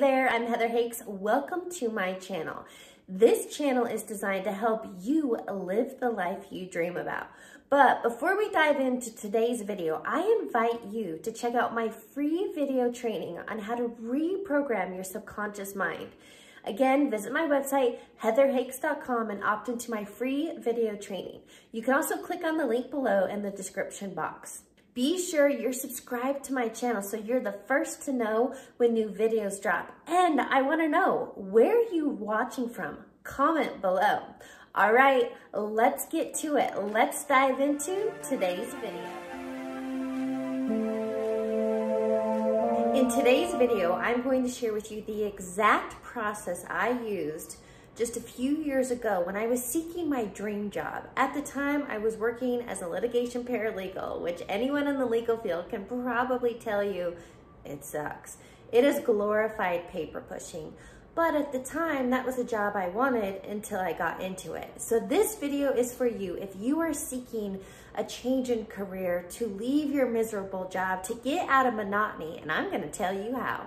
there, I'm Heather Hakes. Welcome to my channel. This channel is designed to help you live the life you dream about. But before we dive into today's video, I invite you to check out my free video training on how to reprogram your subconscious mind. Again, visit my website, heatherhakes.com and opt into my free video training. You can also click on the link below in the description box. Be sure you're subscribed to my channel so you're the first to know when new videos drop. And I wanna know, where are you watching from? Comment below. All right, let's get to it. Let's dive into today's video. In today's video, I'm going to share with you the exact process I used just a few years ago when I was seeking my dream job. At the time, I was working as a litigation paralegal, which anyone in the legal field can probably tell you it sucks. It is glorified paper pushing. But at the time, that was a job I wanted until I got into it. So this video is for you if you are seeking a change in career, to leave your miserable job, to get out of monotony, and I'm gonna tell you how.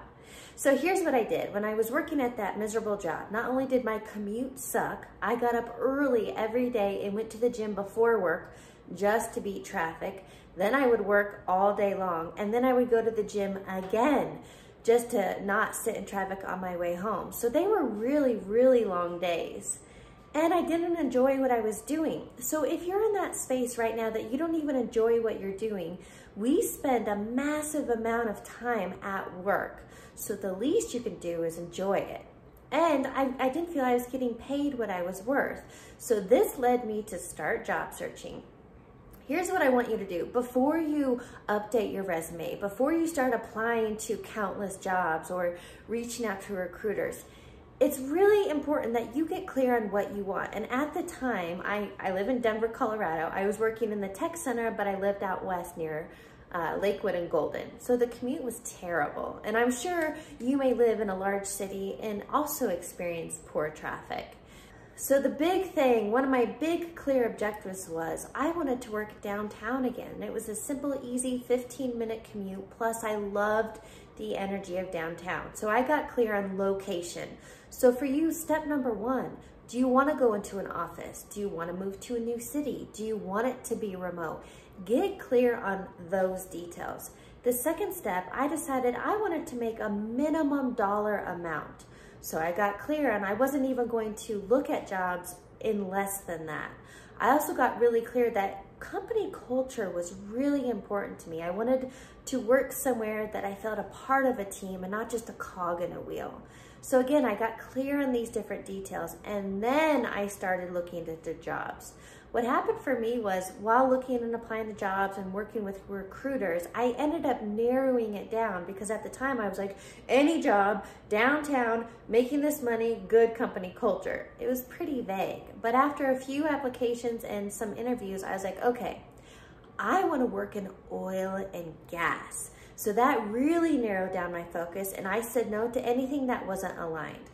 So here's what I did. When I was working at that miserable job, not only did my commute suck, I got up early every day and went to the gym before work just to beat traffic. Then I would work all day long and then I would go to the gym again just to not sit in traffic on my way home. So they were really, really long days. And I didn't enjoy what I was doing. So if you're in that space right now that you don't even enjoy what you're doing, we spend a massive amount of time at work. So the least you can do is enjoy it. And I, I didn't feel I was getting paid what I was worth. So this led me to start job searching. Here's what I want you to do. Before you update your resume, before you start applying to countless jobs or reaching out to recruiters, it's really important that you get clear on what you want. And at the time, I, I live in Denver, Colorado. I was working in the tech center, but I lived out west near uh, Lakewood and Golden. So the commute was terrible. And I'm sure you may live in a large city and also experience poor traffic. So the big thing, one of my big clear objectives was I wanted to work downtown again. It was a simple, easy 15 minute commute. Plus I loved the energy of downtown. So I got clear on location. So for you, step number one, do you want to go into an office? Do you want to move to a new city? Do you want it to be remote? Get clear on those details. The second step, I decided I wanted to make a minimum dollar amount. So I got clear and I wasn't even going to look at jobs in less than that. I also got really clear that company culture was really important to me. I wanted to work somewhere that I felt a part of a team and not just a cog in a wheel. So again, I got clear on these different details and then I started looking at the jobs. What happened for me was while looking and applying the jobs and working with recruiters, I ended up narrowing it down because at the time I was like, any job, downtown, making this money, good company culture. It was pretty vague. But after a few applications and some interviews, I was like, okay, I wanna work in oil and gas. So that really narrowed down my focus and I said no to anything that wasn't aligned.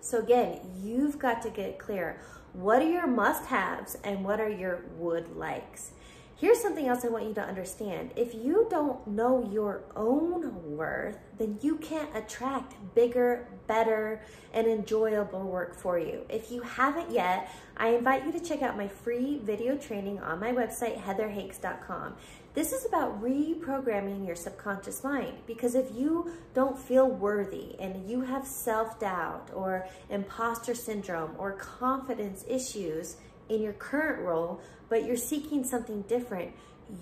So again, you've got to get clear what are your must-haves and what are your would likes? Here's something else I want you to understand. If you don't know your own worth, then you can't attract bigger, better, and enjoyable work for you. If you haven't yet, I invite you to check out my free video training on my website, heatherhakes.com. This is about reprogramming your subconscious mind because if you don't feel worthy and you have self-doubt or imposter syndrome or confidence issues in your current role, but you're seeking something different,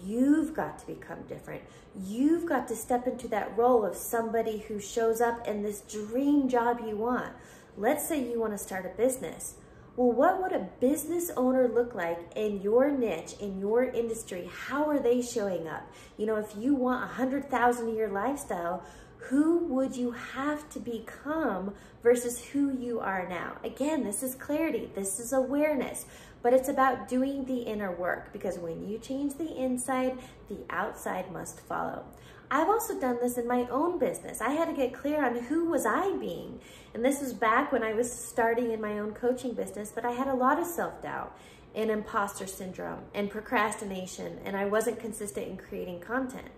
you've got to become different. You've got to step into that role of somebody who shows up in this dream job you want. Let's say you want to start a business well, what would a business owner look like in your niche, in your industry? How are they showing up? You know, if you want a hundred thousand a year lifestyle, who would you have to become versus who you are now? Again, this is clarity, this is awareness, but it's about doing the inner work because when you change the inside, the outside must follow. I've also done this in my own business. I had to get clear on who was I being. And this was back when I was starting in my own coaching business, but I had a lot of self-doubt and imposter syndrome and procrastination, and I wasn't consistent in creating content.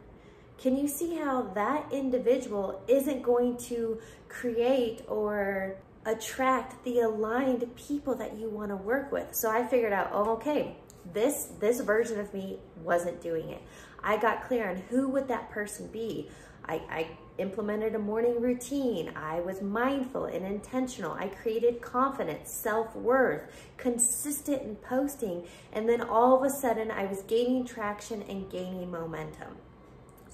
can you see how that individual isn't going to create or attract the aligned people that you want to work with? So I figured out, oh, okay, this this version of me wasn't doing it. I got clear on who would that person be. I, I implemented a morning routine. I was mindful and intentional. I created confidence, self-worth, consistent in posting. And then all of a sudden I was gaining traction and gaining momentum.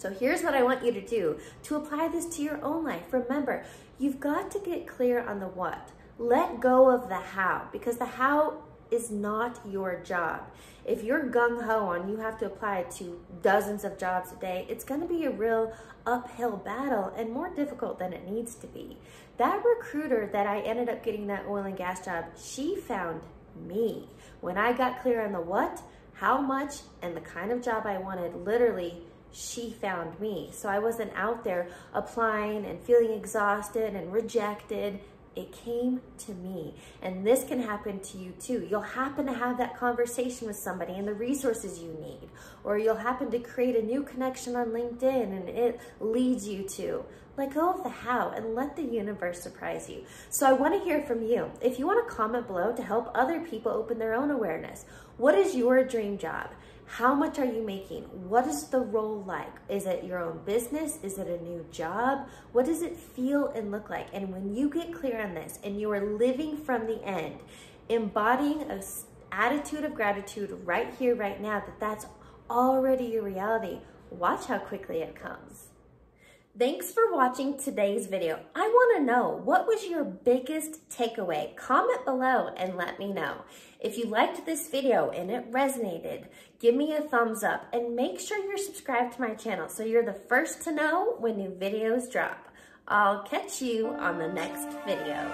So here's what I want you to do to apply this to your own life. Remember, you've got to get clear on the what. Let go of the how because the how is not your job. If you're gung-ho on you have to apply it to dozens of jobs a day, it's gonna be a real uphill battle and more difficult than it needs to be. That recruiter that I ended up getting that oil and gas job, she found me. When I got clear on the what, how much, and the kind of job I wanted, literally, she found me. So I wasn't out there applying and feeling exhausted and rejected it came to me. And this can happen to you too. You'll happen to have that conversation with somebody and the resources you need. Or you'll happen to create a new connection on LinkedIn and it leads you to. Let go of the how and let the universe surprise you. So I want to hear from you. If you want to comment below to help other people open their own awareness, what is your dream job? How much are you making? What is the role like? Is it your own business? Is it a new job? What does it feel and look like? And when you get clear on this and you are living from the end, embodying a attitude of gratitude right here, right now, that that's already your reality, watch how quickly it comes. Thanks for watching today's video. I wanna know, what was your biggest takeaway? Comment below and let me know. If you liked this video and it resonated, give me a thumbs up and make sure you're subscribed to my channel so you're the first to know when new videos drop. I'll catch you on the next video.